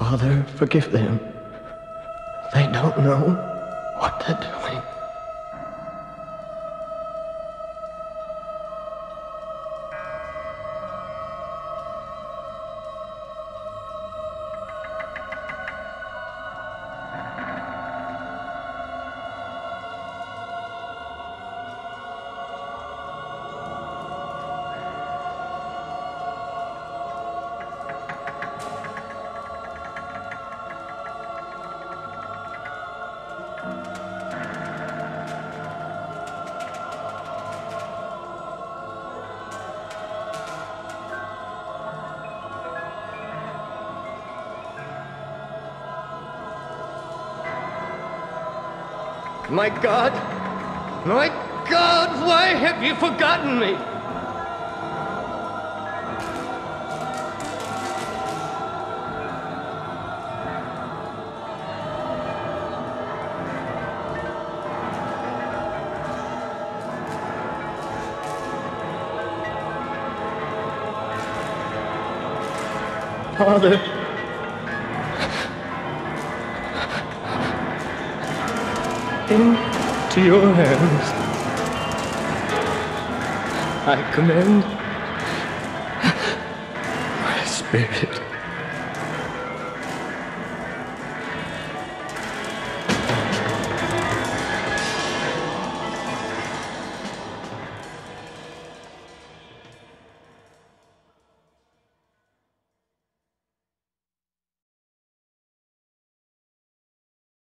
Father, forgive them. They don't know what they're doing. My God! My God! Why have you forgotten me? Father. Into your hands. I commend my spirit.